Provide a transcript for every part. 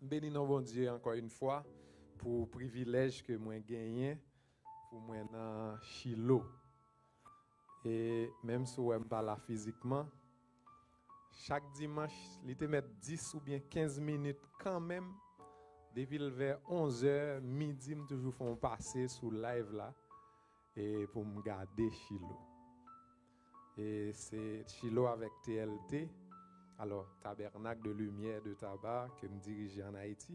Béni non bon Dieu encore une fois pour le privilège que moi gagné pour moi dans Chilo. Et même si je ne pas là physiquement, chaque dimanche, il te met 10 ou bien 15 minutes quand même. Depuis vers 11h, midi, je toujours font passer sur live là et pour me garder Chilo. Et c'est Chilo avec TLT, alors Tabernacle de Lumière de Tabac que me dirige en Haïti.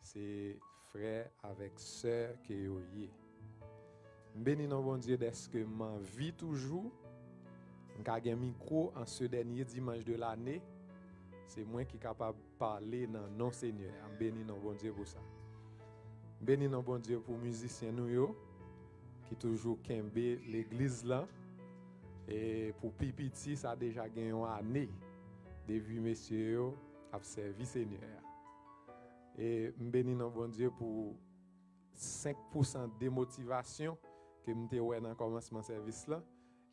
C'est frère avec sœur qui est Béni non bon Dieu que ma vie toujours. Un micro en ce dernier dimanche de l'année. C'est moi qui suis capable de parler dans non Seigneur. Béni non bon Dieu pour ça. Béni non bon Dieu pour musiciens nous qui toujours kembe l'église là. Et pour Pipiti, ça a déjà gagné une année. Depuis messieurs a servi Seigneur. Et béni non bon Dieu pour 5% de motivation que je eu dans le commencement de service là.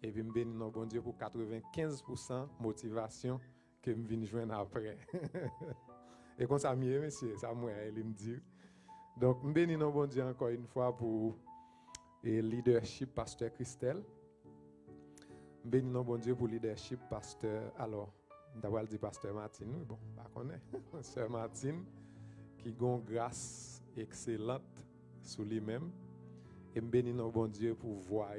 Et puis, je bénis non bon Dieu pour 95% motivation que je viens joindre après. et comme ça, mieux, monsieur, ça moi, il me dit. Donc, je bénis non bon Dieu encore une fois pour le leadership pasteur Christelle. Je bénis non bon Dieu pour le leadership pasteur, alors, d'abord, dit pasteur Martine, bon, pas connaît, sœur Martine, qui a une grâce excellente sur lui-même. Et bénis non bon Dieu pour voir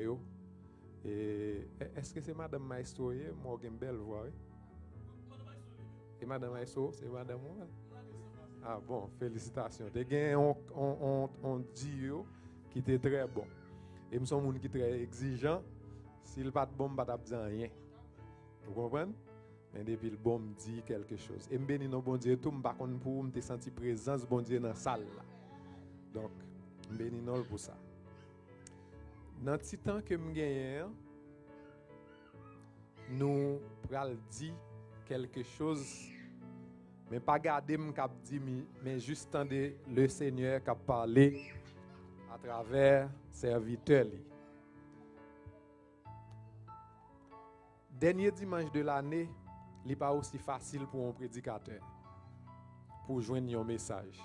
et est-ce que c'est Madame Maestro, moi une belle voix? Et Madame Maestro, c'est Madame moi? Ah bon, félicitations. Tu on, on, on, dit qui était très bon. Et nous sommes qui très exigeant. S'il pas de bon, pas de rien. Vous comprenez? Mais depuis le bon me dit quelque chose. Et je bénis non bon Dieu, tout, je ne pour me sentir présence bon Dieu dans la salle. Donc, je bénis non pour ça. Dans le temps que je gagne, nous pral dit quelque chose, mais pas garder mon cap dit, mais juste entendre le Seigneur qui a parlé à travers serviteur. Dernier dimanche de l'année, n'est pas aussi facile pour un prédicateur pour joindre un message.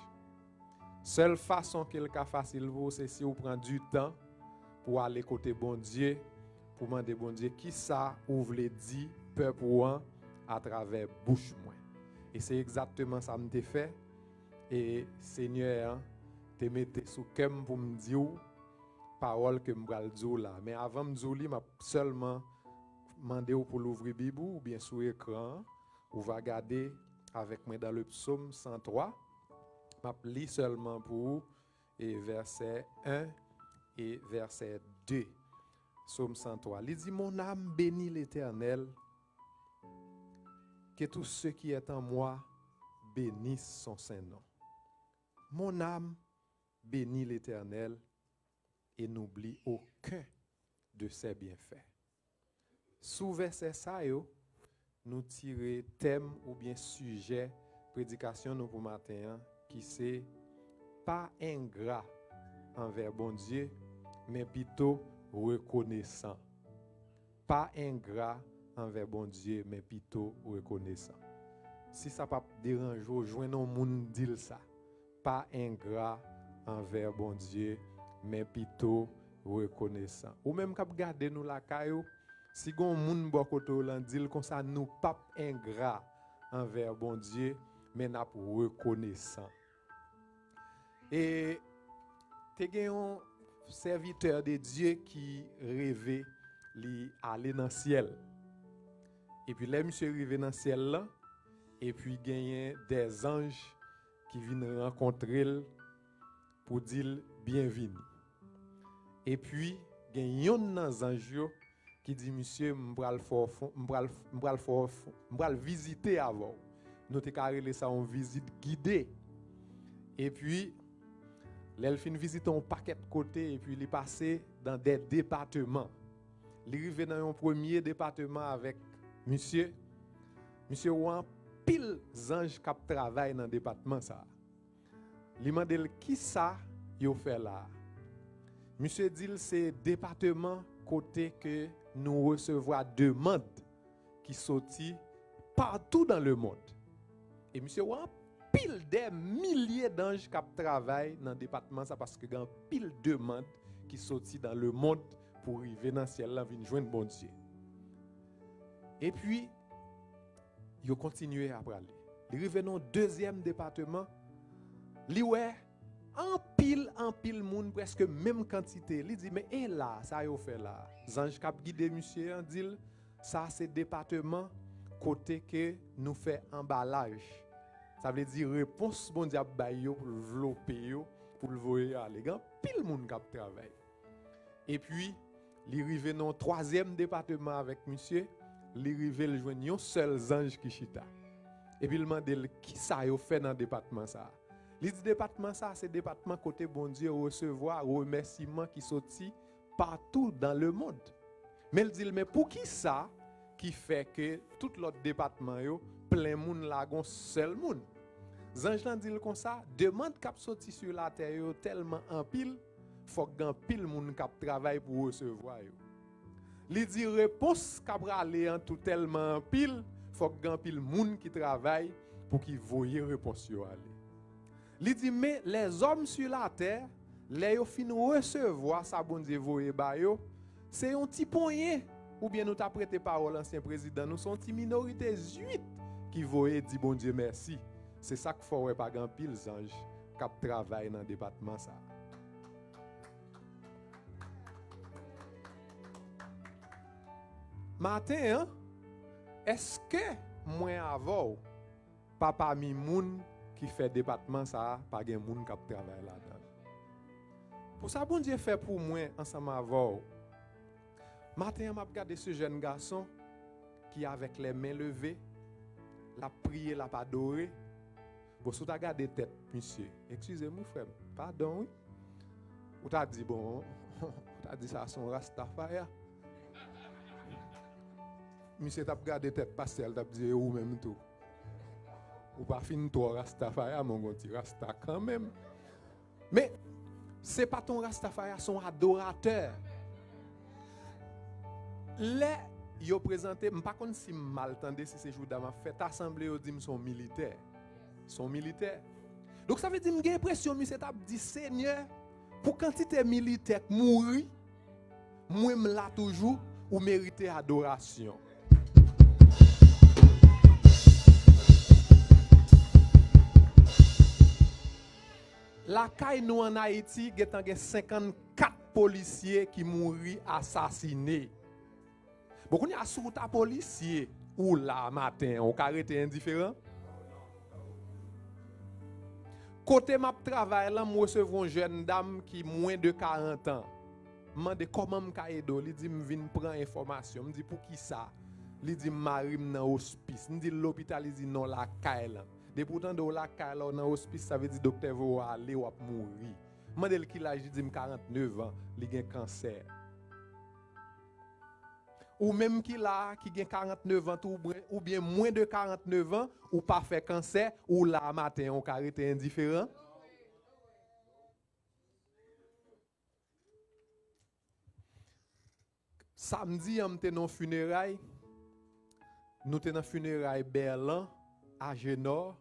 Seule façon qu'il est facile pour c'est si vous prenez du temps pour aller côté bon Dieu, pour demander bon Dieu qui ça ou voulez dire peuple à travers bouche moi. Et c'est exactement ça que fait. Et Seigneur, hein, te mette sous cœur pour me dire parole que me dire là. Mais avant de dire, seulement demandé pour l'ouvrir Bible ou bien sur écran ou va regarder avec moi dans le psaume 103. M'a lis seulement pour et verset 1 et verset 2. Psaume 103. Il dit, mon âme bénit l'Éternel, que tout ce qui est en moi bénisse son Saint-Nom. Mon âme bénit l'Éternel et n'oublie aucun de ses bienfaits. Sous verset ça, nous tirons thème ou bien sujet, prédication nous pour matin, hein, qui c'est pas ingrat envers bon Dieu, mais plutôt reconnaissant. Pas ingrat envers bon Dieu, mais plutôt reconnaissant. Si ça pas dérange, joignons monde dire ça. Pas ingrat envers bon Dieu, mais plutôt reconnaissant. Ou même quand garder nous la caillou, si gon moun bokoto lan dit comme nous pas ingrat envers bon Dieu, mais n'a reconnaissant. Et te un serviteur de Dieu qui rêvait aller dans le ciel. Et puis là, monsieur arrivé dans le ciel là, et puis gagné des anges qui viennent rencontrer pour dire bienvenue. Et puis, il y a un ange qui dit, monsieur, je vais visiter avant. Nous avons ça en visite guidée. Et puis, L'elfine visite un paquet de côtés et puis il est passé dans des départements. Il est arrivé dans un premier département avec monsieur. Monsieur Ouan, pile ange qui travaille dans le département. Ça. Il m'a qui ça il fait là? Monsieur dit c'est département côté que nous recevons demande qui sortit partout dans le monde. Et monsieur Ouan, pile des milliers d'anges qui travaillent dans le département ça parce que y a pile de monde qui sortent dans le monde pour arriver dans le ciel là venir joindre bon Dieu. Et puis ils continué à parler. Ils dans le deuxième département. Li ouais en pile en pile monde presque même quantité. Il dit mais et là ça y fait là? Ange cap guidé monsieur dit ça c'est département côté que nous fait emballage. Ça veut dire réponse bon Dieu pour pour le voir aller. Grand pile monde qui travaille. Et puis il arrive dans le troisième département avec monsieur, il arrive le joindre seul ange qui chita. Et puis il demande qui ça a fait dans le département ça? Le département ça c'est département côté bon Dieu recevoir remerciement qui sorti partout dans le monde. Mais il dit mais pour qui ça qui fait que tout l'autre département yo plein la gon seul moun? Zanj lan dit comme ça, demande cap sorti sur la terre yo tellement en pile, faut que pile moun kap travail pour recevoir yo. Li dit réponse aller en tout tellement en pile, faut que pile moun qui travaille pour qui voyer réponse yo aller. Li dit mais les hommes sur la terre, les fin recevoir ça bon Dieu voyer ba yo, c'est un petit poignet ou bien nous t'a prêté parole l'ancien président, nous sommes une minorité huit qui voyait dit bon Dieu merci. C'est ça qu'il faut pas grand pile anges qui travaillent dans le département ça. Matin, hein, est-ce que moi avant papa mi moun qui fait département ça pas gen moun qui travaille là-dedans. Pour ça bon Dieu fait pour moi ensemble avant Matin, m'a regardé ce jeune garçon qui avec les mains levées, la prié, la pas adoré. Tu as regardé tête, monsieur, excusez-moi, frère, pardon, oui. Ou t'as dit, bon, tu as dit ça à son Rastafari. Monsieur, tu as regardé tête pastel, tu as dit, ou même tout. Ou pas fin toi Rastafari, mon petit Rasta quand même. Mais, ce n'est pas ton Rastafari, son adorateur les yo présenté, je pas si mal entendu si ces jours d'avant fait assemblée yo dit sont militaires. Sont militaires. Donc ça veut dire j'ai l'impression que c'est dit Seigneur pour quantité militaire mourir moi là toujours ou mériter adoration. La caille nous en Haïti, il y a 54 policiers qui mourent assassinés. Beaucoup de sous ta policier ou là matin, on arrêté indifférent? Côté m'a travail là, moi une jeune dame qui moins de 40 ans. Mande comment me aider, il dit me vinn prendre information, me dit pour qui ça? Il dit marim dans hospice. Il dit l'hôpital, il dit non la caille. De pourtant de la dans hospice, ça veut dire docteur va aller ou mourir. Mande qui il dit 49 ans, il a un cancer ou même qui là, qui a 49 ans, ou bien moins de 49 ans, ou pas fait cancer, ou là, matin, on arrêté indifférent. Samedi, on était dans funérailles. Nous sommes dans funérailles Berlin, à Genor,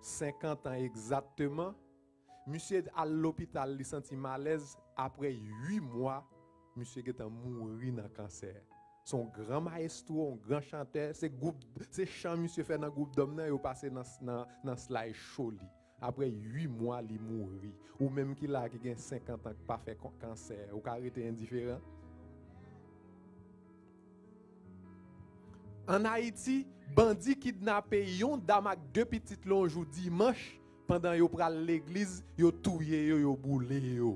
50 ans exactement. Monsieur à l'hôpital, il senti malaise. Après 8 mois, monsieur est mort dans le cancer son grand maestro, un grand chanteur, c'est groupe c'est chant monsieur fait dans groupe d'hommes il passé dans dans dans slide show Après 8 mois il mourit ou même qu'il a qui a 50 ans pas fait cancer ou qui arrêté indifférent. En Haïti, bandit kidnappé yon dame avec deux petites longes dimanche pendant yo pral l'église, yo touye yo yo boule yo.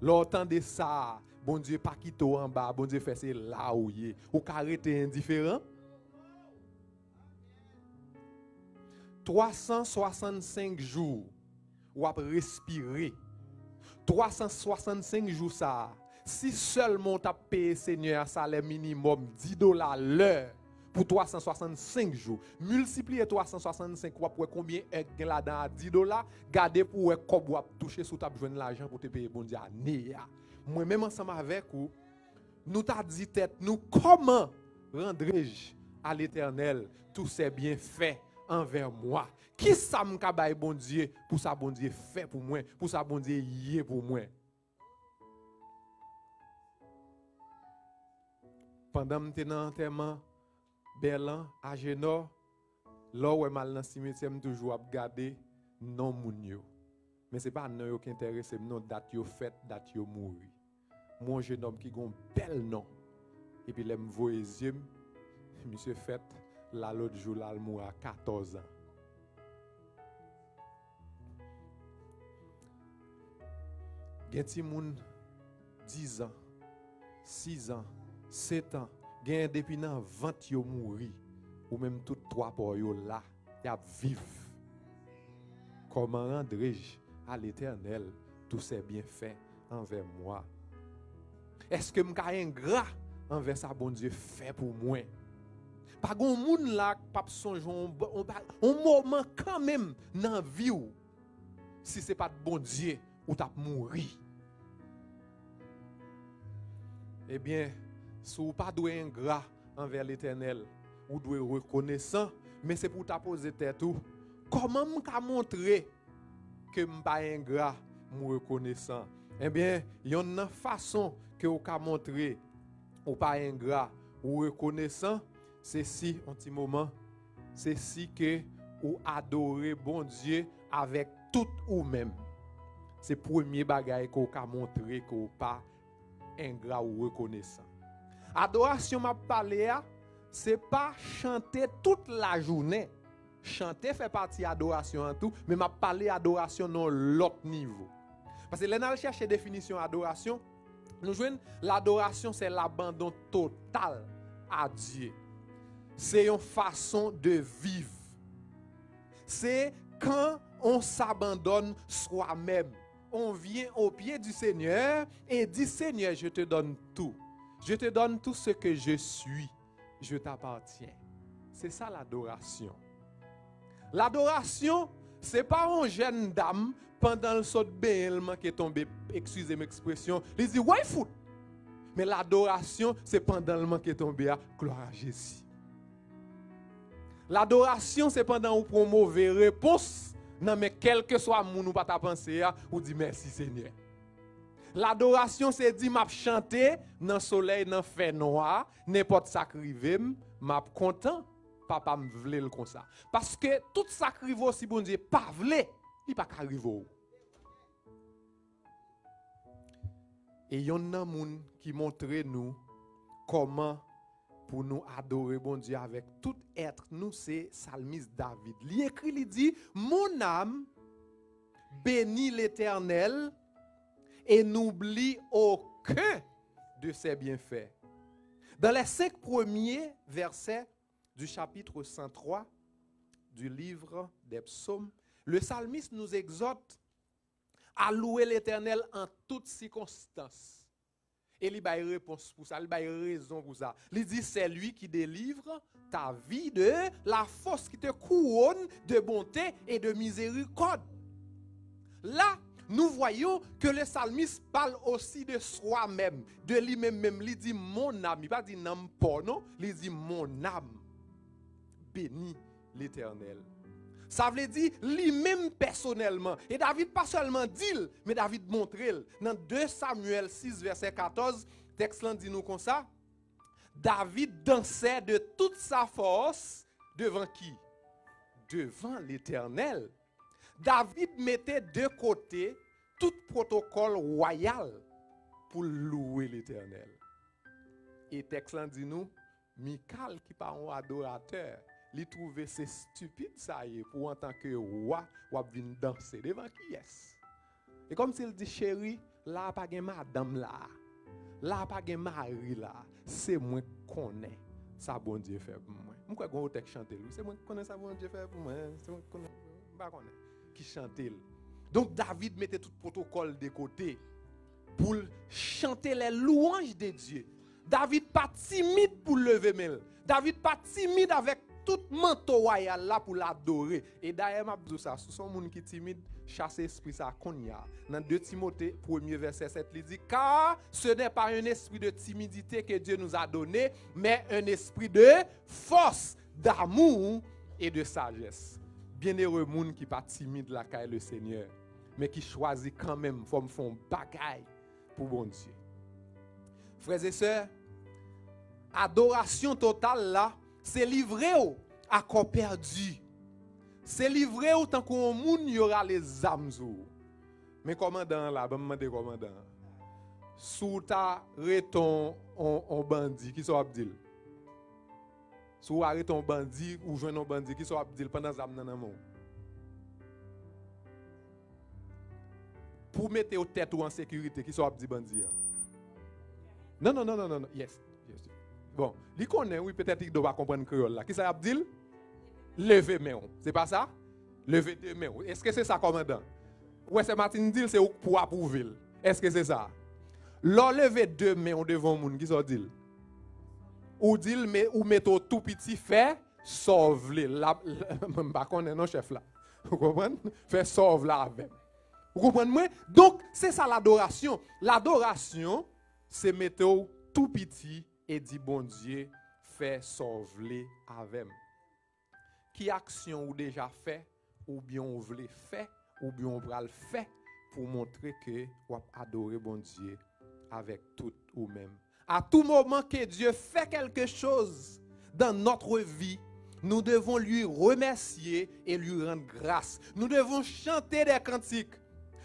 De ça, bon Dieu pas quitté en bas, bon Dieu fait c'est là où. Ou arrêter indifférent. 365 jours, ou à respirer. 365 jours ça. Si seulement tu as payé Seigneur salaire minimum 10 dollars l'heure pour 365 jours, multiplier 365 pour combien est là-dedans à 10 dollars, gardez pour quoi toucher sous ta besoin l'argent pour te payer bon Dieu moi-même ensemble avec vous, nous t'a dit tête, nous comment rendrai-je à l'éternel tous ces bienfaits envers moi? Qui ça me cabaye bon Dieu pour ça bon Dieu fait pour moi, pour ça bon Dieu y pour moi? Pendant que j'étais dans Berlin, à Genor, là où je mal dans le cimetière, toujours regarder non moun yo. Mais ce n'est pas non qui intéresse, non date yo fait, date yo mouri. Moi, un jeune homme qui a un bel nom. Et puis, je me vois monsieur fait, là, l'autre jour, là, il à 14 ans. Gen ti moun 10 ans, 6 ans, 7 ans, gen depuis nan 20 yo mouri, ou même tout trois pour yo là, y a vivre. Comment rendrai-je à l'éternel tous ces bienfaits envers moi? Est-ce que suis ingrat envers ça, bon Dieu, fait pour moi? Pas grand monde là, pas songeon, un moment quand même la vie si ce n'est pas de bon Dieu, ou t'as mouru. Eh bien, si vous pas ingrat envers l'éternel, vous devez reconnaissant, mais c'est pour t'apposer tête tout. Comment me montrer que je pas ingrat, je reconnaissant? Eh bien, il y a une façon que vous pouvez montrer ou pas ingrat ou reconnaissant, c'est si, un petit moment, c'est si que vous adorez bon Dieu avec tout ou même. C'est le premier bagage pouvez montrer que vous pas ingrat ou reconnaissant. Adoration m'a parlé c'est pas chanter toute la journée. Chanter fait partie adoration en tout, mais m'a parlé adoration dans l'autre niveau. Parce que là, cherche définition adoration, nous jouons l'adoration, c'est l'abandon total à Dieu. C'est une façon de vivre. C'est quand on s'abandonne soi-même on vient au pied du Seigneur et dit, Seigneur, je te donne tout. Je te donne tout ce que je suis. Je t'appartiens. C'est ça l'adoration. L'adoration, c'est pas une jeune dame pendant le saut de qui est tombé, excusez l'expression, il dit, ouais. Mais l'adoration, c'est pendant le qui est tombé à gloire à Jésus. L'adoration, c'est pendant où promover réponse non, mais quel que soit mon ou pas ta pensée, ou dit merci Seigneur. L'adoration, c'est dire m'a chanter dans le soleil, dans le noir, n'importe ça qui m'a content. Papa me voulait le comme ça. Parce que tout ça qui si bon Dieu pas voulait, il pas arriver. Et il y a un monde qui montre nous comment pour nous adorer bon Dieu avec tout être. Nous, c'est psalmiste David. Il écrit, il dit, mon âme bénit l'éternel et n'oublie aucun de ses bienfaits. Dans les cinq premiers versets du chapitre 103 du livre des psaumes, le psalmiste nous exhorte à louer l'éternel en toutes circonstances et il a une réponse pour ça, il a une raison pour ça. Il dit, c'est lui qui délivre ta vie de la force qui te couronne de bonté et de miséricorde. Là, nous voyons que le psalmiste parle aussi de soi-même, de lui-même. Même. Il dit mon âme, il pas dit non, non, il dit mon âme. Bénis l'Éternel. Ça veut dire lui-même personnellement. Et David pas seulement dit, mais David montre. Dans 2 Samuel 6, verset 14, texte dit nous comme ça. David dansait de toute sa force devant qui? Devant l'Éternel. David mettait de côté tout protocole royal pour louer l'Éternel. Et texte dit nous, Michal qui pas un adorateur, il trouvait c'est stupide ça y est pour en tant que roi ou venir danser devant qui est et comme s'il dit chérie là pas de madame là. Là pas de mari là. C'est moi connais ça bon Dieu fait pour moi. Moi quoi gon texte chanter c'est moi connais ça bon Dieu fait pour moi. C'est moi connais. Pas connais qui donc David mettait tout protocole de côté pour chanter les louanges de Dieu David pas timide pour lever main David pas timide avec tout manteau là pour l'adorer. Et d'ailleurs, m'a dit ça, ce sont gens qui timide, chasser esprit ça. Dans 2 Timothée, 1er verset 7, il dit car ce n'est pas un esprit de timidité que Dieu nous a donné, mais un esprit de force, d'amour et de sagesse. Bienheureux monde qui pas timide la caille le Seigneur, mais qui choisit quand même forme font bagaille pour bon Dieu. Frères et sœurs, adoration totale là, c'est livré à corps perdu. C'est livré autant qu'on monde y aura les âmes. Mais commandant là, ben me commandant. Sous ta reton on, bandit qui sont abdil? Sous arrête un bandit ou joindre un bandit qui sont abdil pendant zam nan nan Pour mettre au tête ou en sécurité qui sont abdil bandit. Non non non non non yes. yes. Bon, il connaît oui peut-être qu'il doit comprendre créole là. Qui ça abdil? Lever main. C'est pas ça? Lever deux mains. Est-ce que c'est ça commandant? Ouais, c'est Martin dit c'est pour approuver. Est-ce que c'est ça? L'on lever deux mains devant moun qui sont dit? Ou dit ou mettez tout petit fait sauve la pas non chef là. Vous comprenez? Fait sauve là avec. Vous comprenez? Donc c'est ça l'adoration. L'adoration c'est mettre tout petit et dire bon Dieu fait sauve avec. Qui action ou déjà fait ou bien on veut faire ou bien on va le faire pour montrer que vous adorez bon Dieu avec tout ou même. À tout moment que Dieu fait quelque chose dans notre vie, nous devons lui remercier et lui rendre grâce. Nous devons chanter des cantiques.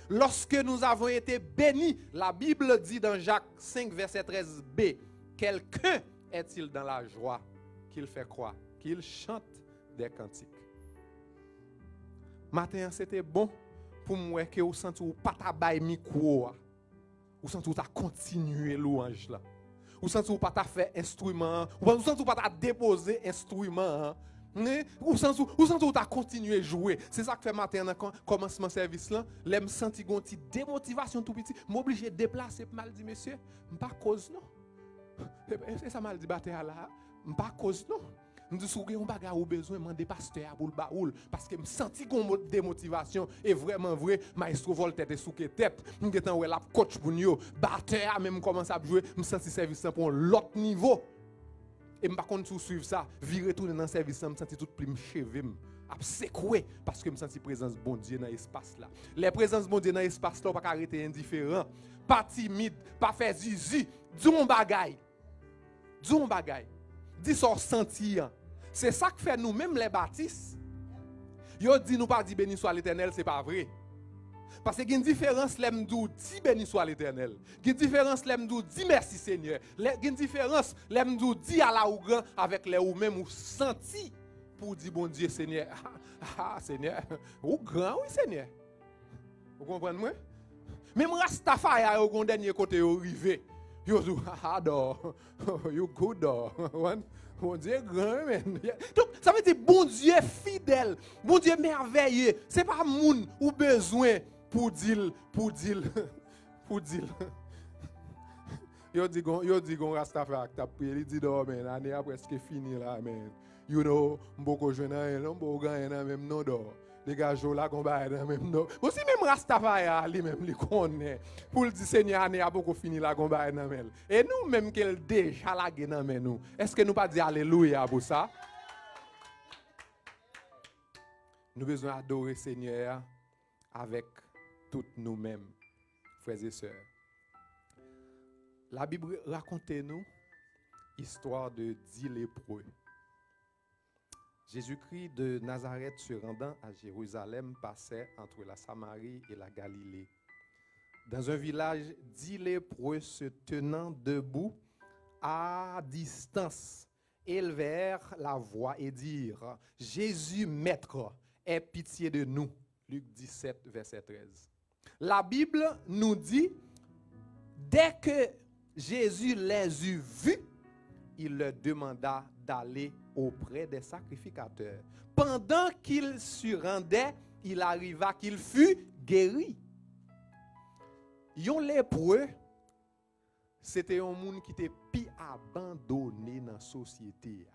Lorsque nous avons été bénis, la Bible dit dans Jacques 5, verset 13b, quelqu'un est-il dans la joie qu'il fait croire, qu'il chante des cantiques? Matin, c'était bon pour moi que vous sentez pas ta micro. Vous sentez louange là. Vous sentez pas ta faire instrument, vous sentez pas ta déposer instrument. Sentez vous sentez ta continuer jouer. C'est ça que fait matin dans commencement service là, l'aime senti une petite démotivation tout petit, m'obliger de déplacer mal dit monsieur, pas cause non? C'est ça mal dit battre là, pas cause non? Je dis, si vous avez besoin, demander pasteur pour le baoul. Parce que je senti qu'on démotivation. Et vraiment vrai, maestro Voltaire est sous tête. Je suis la coach pour nous. Batteur même commence à jouer. Je senti service pour l'autre niveau. Et je ne pas suivre ça. Virer retourner dans le service, je senti tout plus cheveux. À secouer. Parce que je senti présence bon Dieu dans l'espace là. Les présences bon Dieu dans l'espace là, pas arrêter indifférent. Pas timide. Pas faire zizi. Dis mon bagaille. Dis mon bagaille. Dis son sentir. C'est ça que fait nous-mêmes les baptistes. Yo dit nous pas dit béni soit l'éternel, c'est pas vrai. Parce qu'il y a une différence, l'aime dit béni soit l'éternel. Il y a une différence, l'aime dit merci Seigneur. Il y a une différence, l'aime dit à la ou grand avec les ou même ou senti pour dire bon Dieu Seigneur. Ah, ah Seigneur, ou grand, oui Seigneur. Vous comprenez moi? Même Rastafari, au dernier côté, arrivé. Yo dit, ah, you good, Bon Dieu grand, man. Donc, ça veut dire bon Dieu fidèle, bon Dieu merveilleux. Ce n'est pas moun ou besoin pour dire, pour dire, pour dire. Yo dit yo dit gon Rastafari t'a prié, il dit non man, l'année a presque fini là man. You know, mboko jeune nan, mboko gagner même non d'or les gars là qu'on va même non. Aussi même Rastafari lui même lui connaît pour le dire Seigneur année a beaucoup fini la qu'on va et nous même qu'elle déjà la dans nous. Est-ce que nous pas dire alléluia pour ça? Nous besoin adorer Seigneur avec toutes nous-mêmes frères et sœurs. La Bible raconte nous histoire de dix lépreux Jésus-Christ de Nazareth se rendant à Jérusalem passait entre la Samarie et la Galilée. Dans un village, dix lépreux se tenant debout à distance élevèrent la voix et dirent Jésus, Maître, aie pitié de nous. Luc 17, verset 13. La Bible nous dit dès que Jésus les eut vus, il leur demanda d'aller auprès des sacrificateurs. Pendant qu'il se rendait, il arriva qu'il fut guéri. Yon lépreux, c'était un monde qui était pi abandonné dans la société.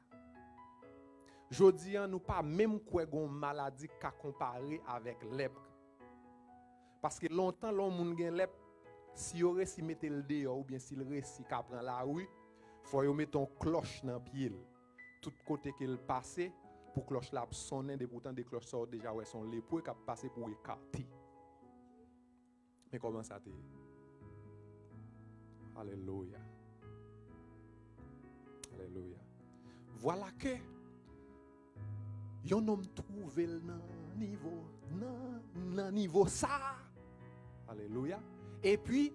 Jodi nous pas même quoi une maladie qu'à comparer avec lèpre. Parce que longtemps l'on moun gen lèpre, si aurait si mettre le dehors ou bien s'il réussit qu'à prendre la rue, faut mettre une cloche dans pied tout côté qu'il passait pour cloche là sonner de pourtant des cloches sortent déjà ouais sont lépreux qui passé pour écarter. Mais comment ça t'est? Alléluia. Alléluia. Voilà que yon homme trouvé nan niveau nan, nan niveau ça. Alléluia. Et puis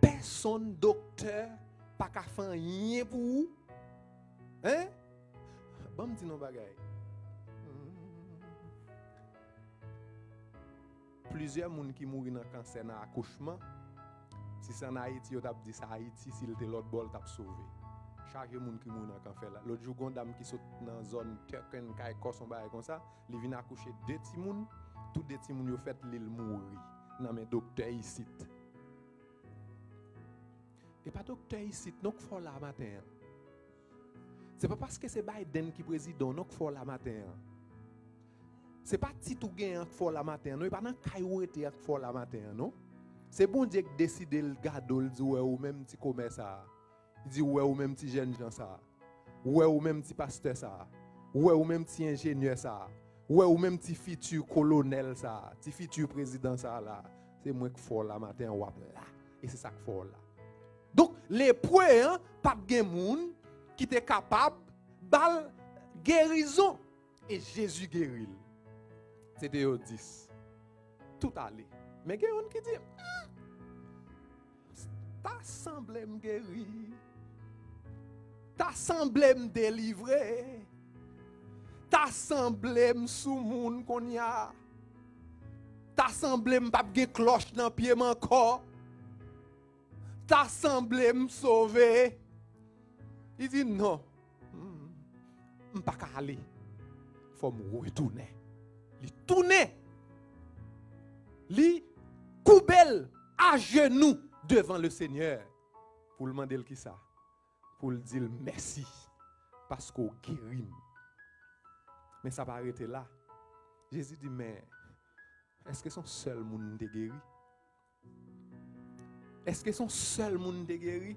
personne docteur pas qu'à faire rien pour vous. Hein? Bon me dit nos bagailles. Plusieurs personnes qui mourent dans le cancer dans l'accouchement, si c'est en Haïti, ils ont dit ça Haïti, s'il était l'autre bol, t'as sauvé. Chaque moun qui mourut dans le cancer là. L'autre jour, une dame qui saute dans la zone Turken, Kaikos, on va comme ça, elle vient accoucher deux petits personnes, tous deux petits personnes, ils ont fait l'île mourir. Non mais docteur ici. Et pas docteur ici, donc faut là matin. C'est pas parce que c'est Biden qui président, non faut la matin. C'est pas Titou Gen qui faut la matin, non, pas dans Kayo qui faut la matin, non. C'est bon Dieu qui décide le gado, il dit ou même petit commerce ça. Il dit ouais ou même petit jeune gens ça. Ouais ou même petit pasteur ça. Ouais ou même petit ingénieur ça. Ouais ou même petit futur colonel ça, petit futur président ça là. C'est moi qui faut la matin. Et c'est ça qui faut là. Donc les points hein, pas de monde qui était capable de guérison et Jésus guérit. C'était au 10. Tout allé. Mais il y a un qui dit T'as semblé me guérir. T'as semblé me délivrer. T'as semblé me sous qu'on y a. T'as semblé me pas cloche dans pied encore. T'as semblé me sauver. Il dit non. Je ne peux pas aller. Il faut me retourner. Il tourne. Il coubelle à genoux devant le Seigneur. Pour le demander qui ça? Pour le dire merci. Parce qu'on guérit. Mais ça va arrêter là. Jésus dit, mais est-ce que son seul monde est guéri? Est-ce que son seul monde est guéri?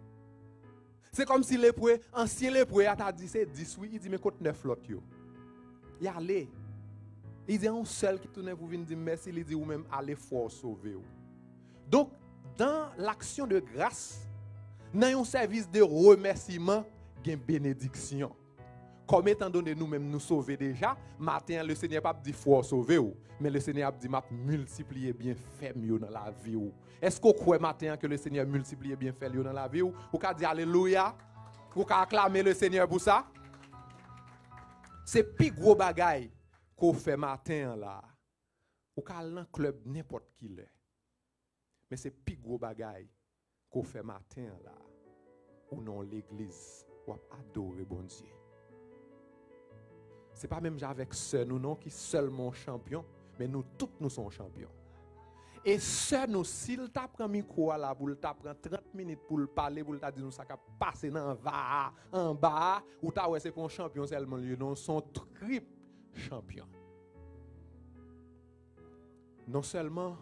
C'est comme si prêts, ancien prêts, a dit c'est 10, oui, il dit mais côté 9 l'autre. Il allait. Il dit un seul qui tourne pour venir dire merci, il dit ou même allez fort sauver. Donc, dans l'action de grâce, dans un service de remerciement, il y a une bénédiction. Comme étant donné nous-mêmes nous sauver déjà, matin le Seigneur pas dit faut sauver mais le Seigneur a dit m'a multiplier bien fait dans la vie Est-ce qu'on croit matin que le Seigneur multiplie bien fait dans la vie ou? Ou dire alléluia? Ou acclamer le Seigneur pour ça? C'est plus gros bagaille qu'on fait matin là. Ou ka dans club n'importe qui là. Mais c'est plus gros bagaille qu'on fait matin là. Ou non l'église ou adorer bon Dieu n'est pas même avec ceux nous non qui seulement champion, mais nous tous nous sommes champions. Et ce nous, s'il t'a pris un micro là, pour t'a prend 30 minutes pour le parler, pour t'a dire nous ça passer dans va en bas, ou t'as ouais c'est pour champion seulement non, son triple champion. Non seulement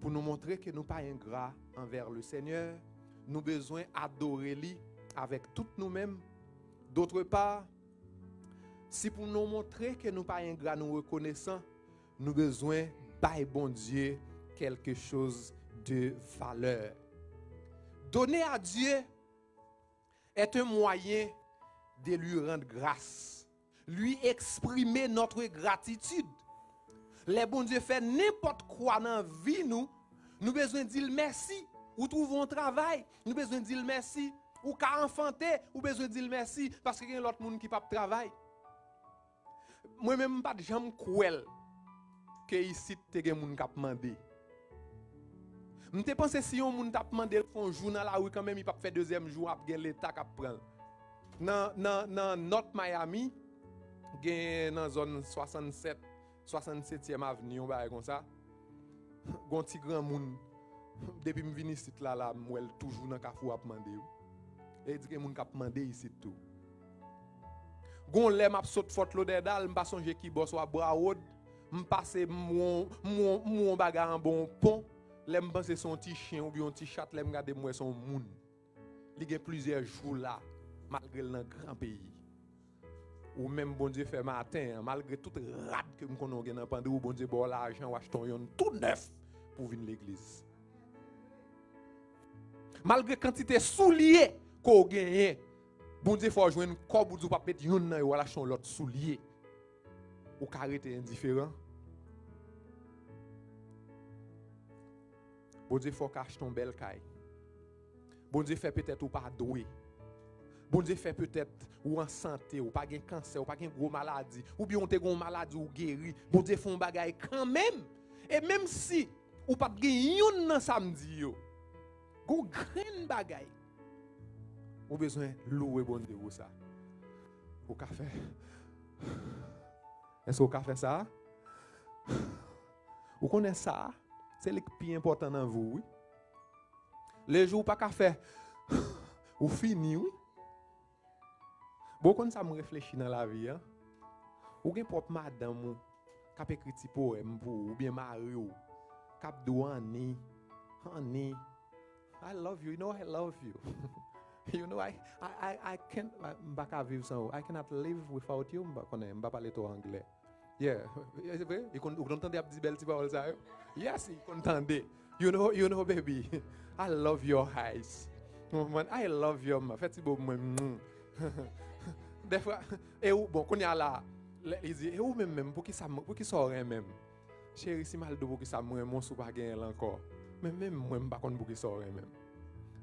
pour nous montrer que nous pas ingrats envers le Seigneur, nous besoin adorer lui avec toutes nous-mêmes. D'autre part, si pour nous montrer que nous pas ingrats, nous reconnaissants, nous besoin par bon Dieu quelque chose de valeur. Donner à Dieu est un moyen de lui rendre grâce, lui exprimer notre gratitude. Les bon Dieu fait n'importe quoi dans la vie nous, nous besoin de dire merci. Ou trouvons un travail, nous besoin de dire merci. Ou qu'à enfanter, ou besoin de dire merci parce qu'il y a l'autre monde qui pas travail moi-même, pas de jambe cruel que ici, tu as gens qui demandé. Je pense si on moun t'a demandé un jour dans la rue, quand même, il pas faire deuxième jour après l'État qui prend. Dans, dans, dans North Miami, dans la zone 67, 67e avenue, on va comme ça. Gon petit grand moun depuis je viens ici là là, moi toujours dans kafou a demander. Et dit que moun k'ap demander ici tout. Gon lè m'a saute songe qui m'passe mon mon mon bagarre en bon pont, lè m'pense son ou bien un lè m'gade moi son moun. Li gen plusieurs jours là, malgré le grand pays. ou même bon Dieu matin, malgré toute rate que nous connaissons dans pendant ou bon Dieu bon l'argent ou acheter tout neuf pour venir l'église. Malgré quantité souliers qu'on gagne, bon Dieu faut jouer une cob ou pas mettre yon ou acheter l'autre soulier. Ou caractère indifférent. Bon Dieu faut qu'acheter ton bel caille. Bon Dieu fait peut-être ou pas doué. Bon Dieu fait peut-être ou en santé, ou pas de cancer, ou pas de gros maladie, ou bien on te une maladie ou guéri. Bon Dieu un bagage quand même. Et même si ou pas de yon nan samedi yo, go grand bagay. Ou bezwen louwe bon de ou sa. Ou ka fe. Esko ou ka fe sa? Ou konen sa? Se lek pi important nan vou. Le jou pa ka fe. Ou fini ou. Bo kon sa m reflechi nan la vi. Hein? Ou gen prop madan mou. Kap ekriti poem pou ou bien mari ou. Kap do an ni. An ni. I love you. You know I love you. you know, I, I, I, I can't, mba ka vive san ou. I cannot live without you, mba konen, mba pale to angle. Yeah, se vre? Y kon tande ap di bel ti pa ol sa yo? Yes, y kon tande. You know, you know, baby, I love your eyes. Oh, man, I love your mouth. Fè ti bo mwen, De fwa, e ou, bon, konya la, li di, e ou men men, pou ki sa, pou ki sa oren men? Chéri, si mal do pou ki sa mwen, moun sou pa gen el anko. Men men mwen bakon pou ki sa oren men.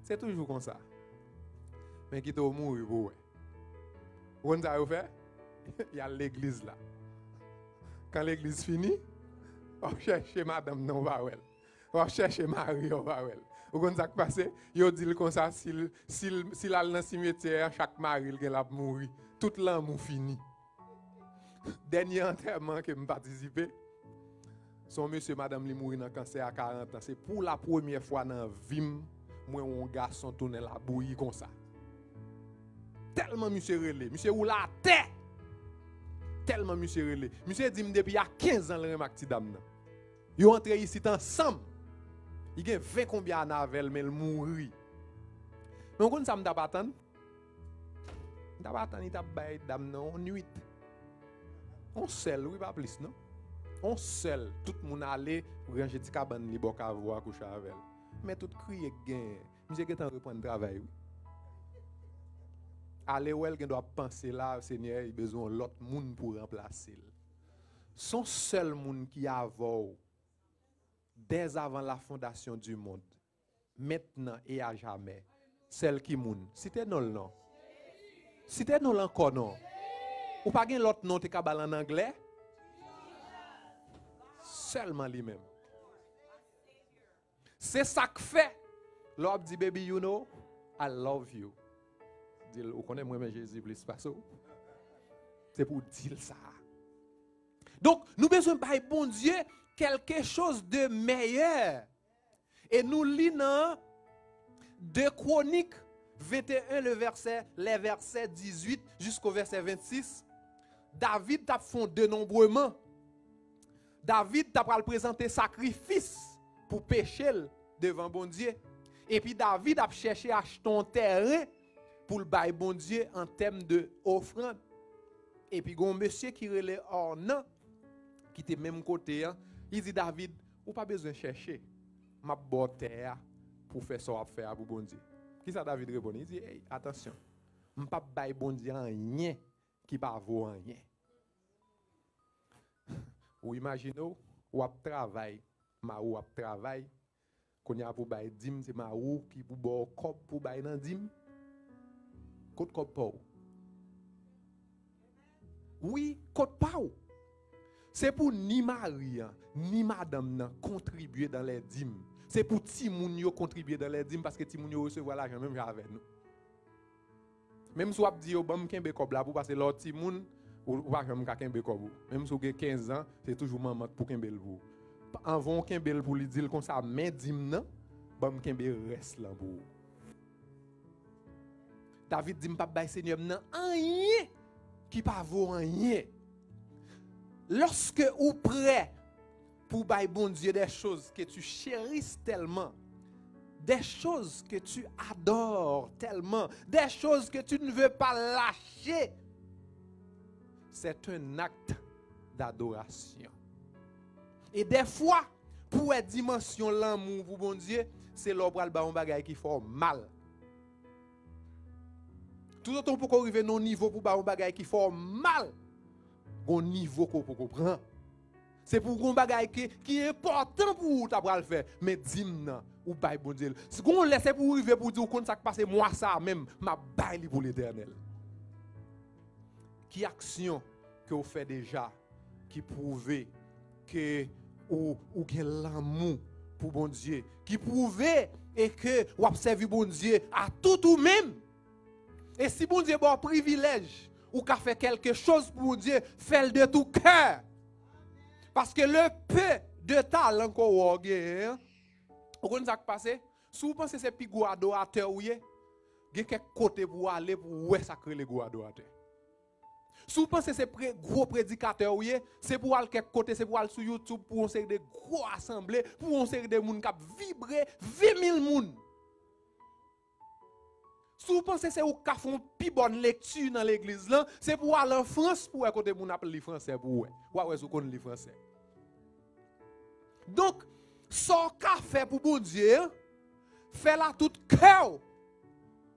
Se toujou kon sa. Mais qui t'a mouru, vous, Vous avez fait? Il y a l'église là. Quand l'église finit, on cherche madame non On cherche Marie, on va Vous comprenez ce qui passe? Il dit comme ça, s'il si a le cimetière, chaque mari, a mourir tout l'amour fini. Dernier enterrement que je participé, son monsieur madame li mouri dans cancer à 40 ans. C'est pour la première fois dans la vie, moi un garçon tourne la bouillie comme ça. Tellement monsieur relé, monsieur ou la tête. Tellement monsieur relé. Monsieur dit depuis il y a 15 ans le remarque dame entré ici ensemble. Il y a 20 combien d'années mais il mouri. Mais on connaît ça m'ta pas attendu ta bail dame non nuit. On seul, oui pas plus non? On seul, tout le monde allait ranger ti cabane li boka voir coucher avec Mais tout crier gain. Monsieur qui t'en reprendre travail. Allez où elle doit penser là Seigneur, il besoin l'autre monde pour remplacer. Son seul monde qui a dès avant la fondation du monde, maintenant et à jamais, celle qui moun. C'était non nom. Si te nou lan konon, ou pa gen lot non te kabal en anglais, seulement lui-même. C'est ça que fait. L'homme dit, baby, you know, I love you. Dit, ou connaît moi Jésus C'est pour dire ça. Donc, nous besoin de bon Dieu quelque chose de meilleur. Et nous lisons de chroniques 21, le verset, les versets 18 jusqu'au verset 26, David t'a fait dénombrement. David t'a présenté sacrifice pour pécher devant bon Dieu. Et puis David a cherché à acheter un terrain pour le bail bon Dieu en termes de offrande. Et puis un monsieur qui relève Ornan, qui était même côté, hein, il dit David, ou pas besoin de chercher. Ma terre pour faire ça pour bon Dieu. Qui ça David répond? Il dit attention, je ne pas bailler bon Dieu rien qui pas vaut rien. Ou imaginez ou ap travail, ma ou ap travail, qu'on a dim, c'est ma ou qui. Côte cop pas. Oui, côte pas. C'est pour ni Marie, ni madame contribuer dans les dîmes c'est pour Timoun yo contribuer dans les dîmes parce que Timoun yo recevoir l'argent même avec nous. Même si on dit yo bam kembe kob là pour passer l'autre Timoun ou pas jamais kembe kob. Même si vous avez 15 ans, c'est toujours maman pour kembe vous. En vont kembe pour lui dire comme ça mais dîme nan, bam kembe reste là pour. David dit pas bay Seigneur nan rien qui pas vaut rien. Lorsque ou prêt pour bailler bon Dieu des choses que tu chérisses tellement, des choses que tu adores tellement, des choses que tu ne veux pas lâcher. c'est un acte d'adoration. Et des fois, pour être dimension l'amour pour bon Dieu, c'est l'obra le baron bagay qui fait mal. Tout autant pour qu'on arrive non niveau pour baron bagay qui fait mal. Bon niveau qu'on peut comprendre. C'est pour un bagay qui, qui est important pour vous le faire. Mais dis-moi, ou bail bon Dieu. Si on laisse pour arriver pour dire qu'on ça passe moi ça même, ma bail pour l'éternel. Qui action que vous faites déjà qui prouve que ou ou l'amour pour bon Dieu, qui prouve et que vous observez bon Dieu à tout ou même? Et si bon Dieu un privilège ou qu'a fait quelque chose pour Dieu, faites de tout cœur. Parce que le peu de talent qu'on a, vous comprenez ce qui passe? Si vous pensez que c'est plus adorateur, il y a quelques côtés pour aller pour crée les gros adorateurs. Si vous pensez que c'est gros prédicateur, c'est pour aller quelque côté, c'est pour aller sur YouTube, pour une série de gros assemblées, pour une série de gens qui vibrer 20 000 personnes. Si vous pensez que c'est qui font plus bonne lecture dans l'église, c'est pour aller en France pour écouter gens appeler les français pour ouais, vous connaissez les français. Donc, ce qu'a fait pour bon Dieu, fait la tout cœur.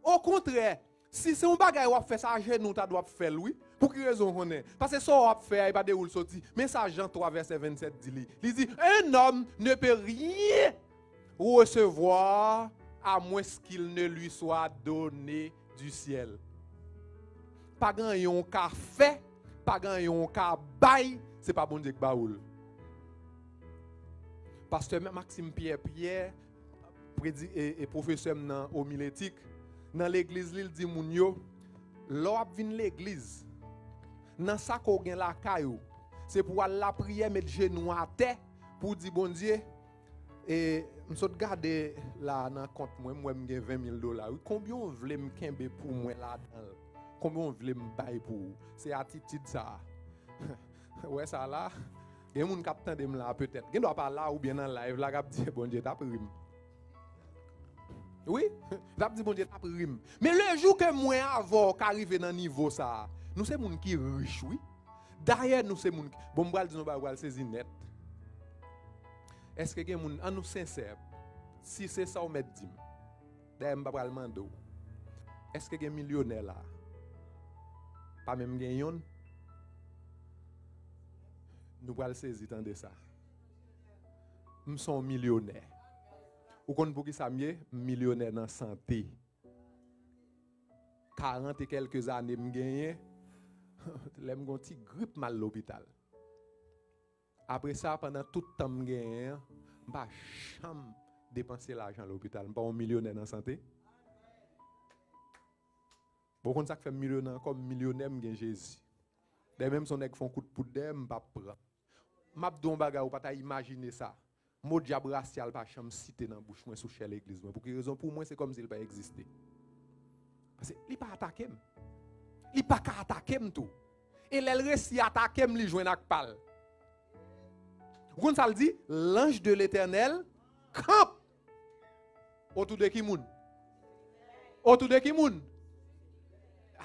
Au contraire, si c'est un bagage qui fait ça à genoux, tu dois faire lui. Pour quelle raison on est? Parce que ça on fait, il pas de où sorti. Mais ça Jean 3 verset 27 dit il dit un homme ne peut rien recevoir à moins qu'il ne lui soit donné du ciel. Pas grand yon ka fait, pas grand yon ka bail, c'est pas bon Dieu baoul. Pasteur Maxime Pierre Pierre et, professeur dans homilétique dans l'église il dit moun yo, l'op vin l'église dans ça qu'on gagne la caillou, c'est pour la prière mettre genou à terre pour dire bon Dieu et Msot gade la nan kont mwen mwen gen 20.000 dola. Kombyon vle mkenbe pou mm. mwen la dan? Kombyon vle mbay pou? Se atitid sa. Ouè sa la, gen moun kapten dem la petet. Gen do ap la ou bien nan live la kap diye bonje tap rim. Oui, tap diye bonje tap rim. Men le jou ke mwen avor karive nan nivou sa, nou se moun ki richoui. Daye nou se moun ki... Bon mbral di nou ba wal sezi net. Est-ce que quelqu'un en nous sincère? Si c'est ça on met dit d'ailleurs m'pa pral mando est-ce que quelqu'un millionnaire là? Pas même gagnon nous pral saisir tant de ça. Nous sommes millionnaires. Ou qu'on pour qui ça mieux millionnaire dans santé. 40 et quelques années me gagné gon grippe mal l'hôpital après ça, pendant tout le temps, je ne pas jamais dépenser l'argent à l'hôpital. Je ne pas un millionnaire la santé. Bon, ça fait millionnaire comme millionnaire, je Jésus. Des même son nèg font coup de poudre, je pas prendre. M'a don baga ou pas imaginer ça. Mot diable racial pas jamais cité dans bouche moi sous chez l'église. Pour quelle raison? Pour moi c'est comme s'il pas existé. Parce que il pas attaquer. Il pas attaquer tout. Et elle réussit à attaquer, il joue avec. Ça le dit, l'ange de l'éternel campe autour de qui moun? Autour de qui moun?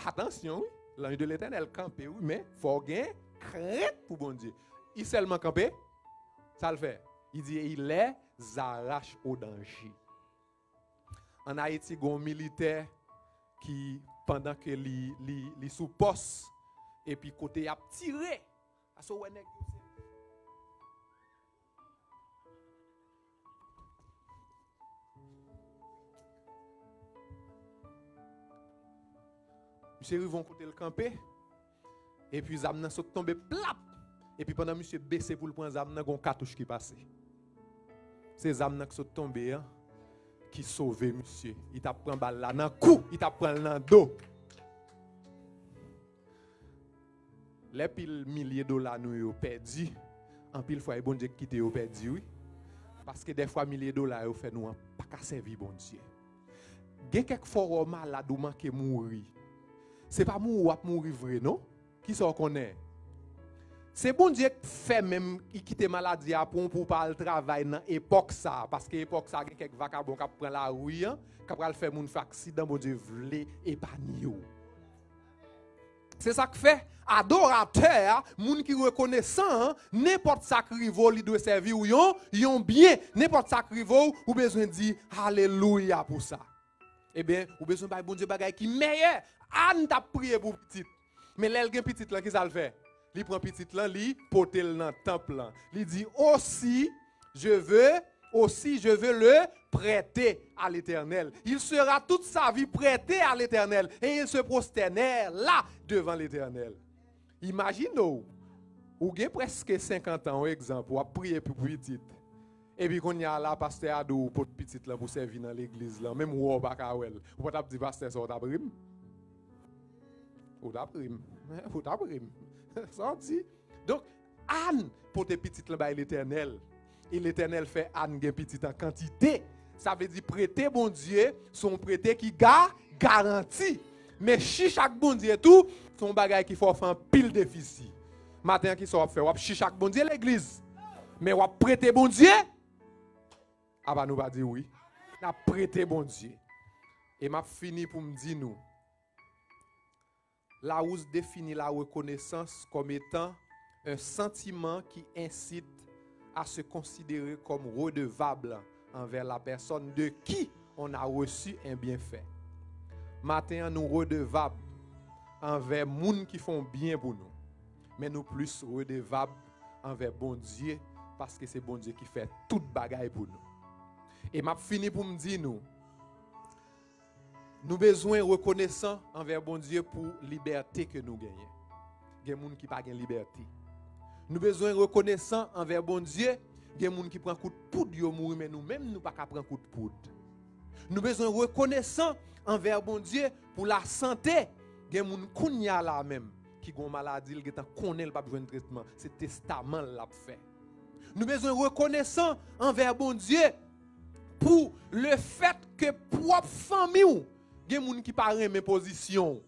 Attention. L'ange de l'éternel campe, oui, mais il faut gagner crainte pour bon Dieu. Il seulement campé, ça le fait. Il dit, il les arrache au danger. En Haïti, il y a un militaire qui, pendant que les sous poste, et puis côté a tiré. Monsieur vont côté le camper. Et puis Zamna sont tombé plap. Et puis pendant monsieur baissé pour le point Zamna gon cartouche qui passait. C'est Zamna qui sont tombés hein, qui sauvé monsieur. Il t'a pris balle là dans cou, il t'a pris dans dos. Les pile milliers de dollars nous ont perdu. En pile fois bon Dieu quitter au perdu oui. Parce que des fois milliers de dollars ont fait nous pas qu'à servir bon Dieu. A quelques fois malade ou manqué mourir c'est pas mourir ou mourir vrai, non? Qui ça connaît? C'est bon Dieu qui fait même qui quitte maladie pour pour pas le travail dans époque ça parce que époque ça quelques vagabonds qui prend la rue hein, qui pral faire moun accident bon Dieu vle épargner C'est ça que fait adorateur, moun qui reconnaissant, n'importe ça qui il doit servir ou yon, yon bien, n'importe ça qui ou besoin de dire alléluia pour ça. Eh bien, ou besoin de bon Dieu bagay qui meilleur. Anne t'a prié pour petit. Mais l'elle gen petit là qui ça le fait? Il prend petit là, li potel dans temple. Il dit aussi je veux aussi je veux le prêter à l'Éternel. Il sera toute sa vie prêté à l'Éternel et il se prosternera là devant l'Éternel. Imaginez, ou avez presque 50 ans, exemple, ou a prié pour petit. Et puis, quand il y a là, pasteur Adou, pour petit là, pour servir dans l'église là, même ou pas ou pas dire pasteur, ça, ou t'a prim. Ou. Ça dit. Donc, Anne, pour tes petites là, l'éternel. Et l'éternel fait Anne gen petit en quantité. Ça veut dire prêter bon Dieu, son prêter qui ga garantie. Mais chaque bon Dieu tout, son bagage qui faut faire un pile déficit. Matin qui soit faire, si chaque bon Dieu l'église. Mais on prêter bon Dieu. Ah bah nous va dire oui. On prêter bon Dieu. Et m'a fini pour me dire nous. La définit la reconnaissance comme étant un sentiment qui incite à se considérer comme redevable envers la personne de qui on a reçu un bienfait. Matin, nous redevables envers gens qui font bien pour nous. Mais nous plus redevables envers bon Dieu parce que c'est bon Dieu qui fait toute bagaille pour nous. Et m'a fini pour me dire nous nous besoin reconnaissant envers bon Dieu pour liberté que nous gagnons. Il y a des gens qui pas liberté. Nous besoin envers bon Dieu, il des gens qui coup de poudre mais nous-mêmes nous pas prendre coup de poudre. Nous besoin reconnaissant envers bon Dieu pour la santé. Il y a des gens qui même qui ont maladie, connaissent pas besoin de traitement. C'est testament l'a fait. Nous besoin reconnaissant envers bon Dieu pour le fait que propre famille il y a des gens qui parlent mes positions.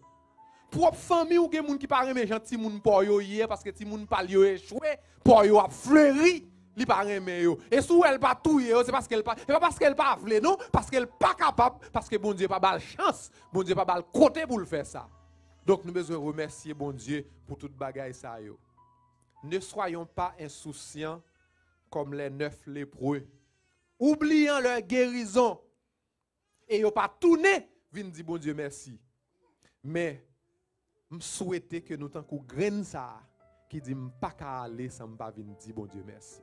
Propre famille ou gens qui parlent mes gentil moun pour yo hier parce que ti moun pas yo échoué, pour yo a fleuri, li pas aimer yo. Et si elle pas touyer, c'est parce qu'elle pas pas parce qu'elle pas vle non, parce qu'elle pas capable parce que bon Dieu pas bal chance, bon Dieu pas bal côté pour le faire ça. Donc nous besoin remercier bon Dieu pour toute bagaille ça yo. Ne soyons pas insouciants comme les neuf lépreux, oubliant leur guérison et yo pas tourner vin dire bon Dieu merci. Mais je souhaite que nous tant graine ça qui dit pas aller sans bon Dieu merci.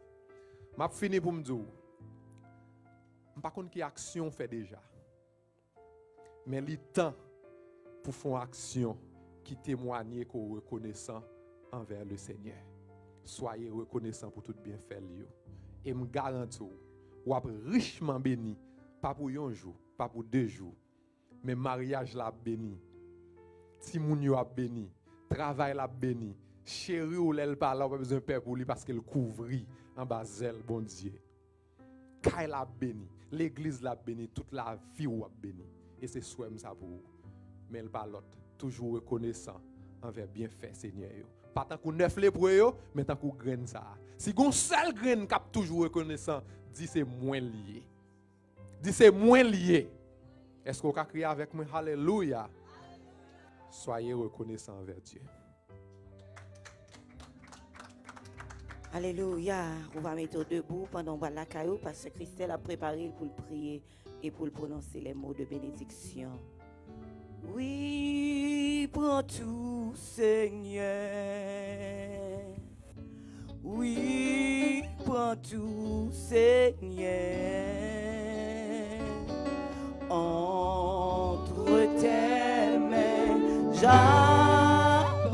M'a fini pour me dire pas qui action fait déjà. Mais le temps pour faire action qui témoigne qu'on reconnaissant envers le Seigneur. Soyez reconnaissant pour tout bien fait Et me garantis ou richement béni pas pour un jour, pas pour deux jours, mais mariage la béni. Timoun a béni. Travail la béni. Chéri ou l'elle parle, pas besoin de père pour lui parce qu'elle couvrit en bas zèle, bon Dieu. Kay la béni. L'église la béni. Toute la vie ou a béni. Et c'est souhait ça pour vous. Mais elle parle toujours reconnaissant envers bienfait Seigneur. Pas tant qu'on neuf mais tant qu'on graine ça. Si gon seul graine cap toujours reconnaissant, dit c'est moins lié. Dit c'est moins lié. Est-ce qu'on peut crier avec moi? Alléluia? Soyez reconnaissants envers Dieu. Alléluia. On va mettre debout pendant la caillou parce que Christelle a préparé pour le prier et pour le prononcer les mots de bénédiction. Oui, prends tout, Seigneur. Oui, prends tout, Seigneur entre tes mains, j'abandonne.